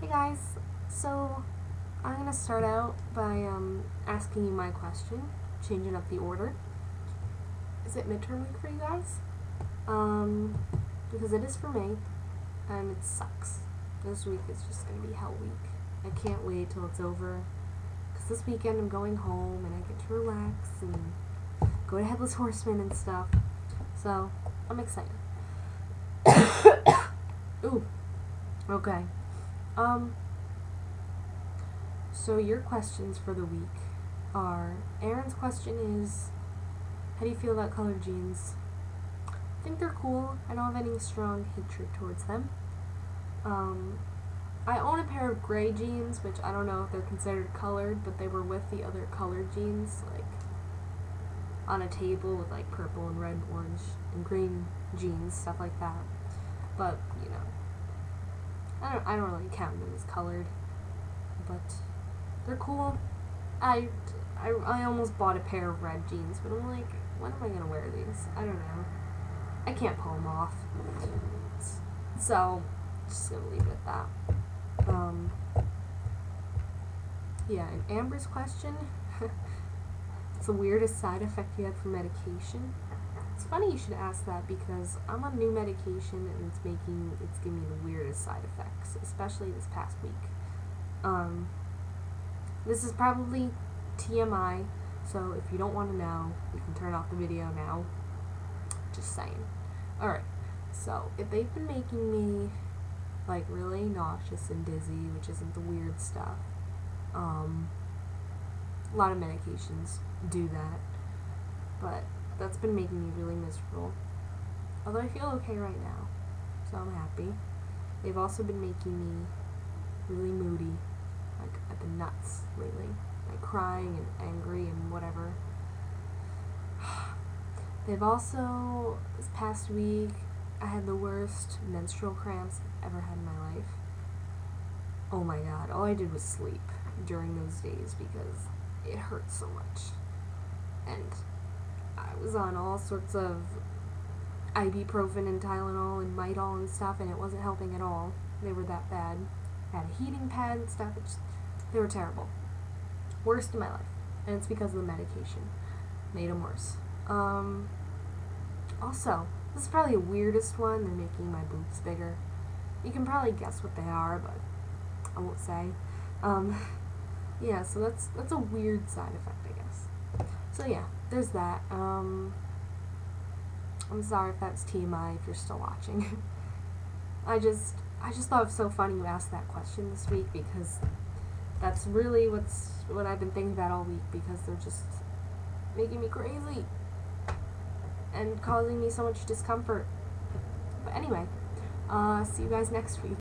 Hey guys, so I'm gonna start out by um, asking you my question, changing up the order. Is it midterm week for you guys? Um, because it is for me, and it sucks. This week is just gonna be hell week. I can't wait till it's over, because this weekend I'm going home and I get to relax and go to Headless Horseman and stuff. So, I'm excited. Ooh. Okay. Um, so your questions for the week are Aaron's question is how do you feel about colored jeans? I think they're cool. I don't have any strong hatred towards them. Um, I own a pair of gray jeans, which I don't know if they're considered colored, but they were with the other colored jeans, like on a table with like purple and red, and orange, and green jeans, stuff like that. But you know, I don't I don't really count them as colored, but they're cool. I, I, I almost bought a pair of red jeans, but I'm like, when am I gonna wear these? I don't know. I can't pull them off. So, just gonna leave it at that. Um, yeah, and Amber's question. it's the weirdest side effect you had from medication. It's funny you should ask that because I'm on new medication and it's making it's giving me the weirdest side effects, especially this past week. Um, this is probably TMI, so if you don't want to know, you can turn off the video now. Just saying. Alright, so if they've been making me like really nauseous and dizzy, which isn't the weird stuff, um, a lot of medications do that, but that's been making me really miserable. Although I feel okay right now, so I'm happy. They've also been making me really moody, like at the nuts lately, like crying and angry and whatever. They've also, this past week, I had the worst menstrual cramps I've ever had in my life. Oh my god, all I did was sleep during those days because it hurt so much. And I was on all sorts of ibuprofen and Tylenol and Midol and stuff, and it wasn't helping at all. They were that bad. I had a heating pad and stuff. Just, they were terrible. Worst in my life. And it's because of the medication. Made them worse. Um, also, this is probably the weirdest one. They're making my boobs bigger. You can probably guess what they are, but I won't say. Um, yeah, so that's that's a weird side effect, I guess. So yeah, there's that. Um, I'm sorry if that's TMI if you're still watching. I just I just thought it was so funny you asked that question this week because that's really what's what I've been thinking about all week because they're just making me crazy and causing me so much discomfort. But anyway, uh, see you guys next week.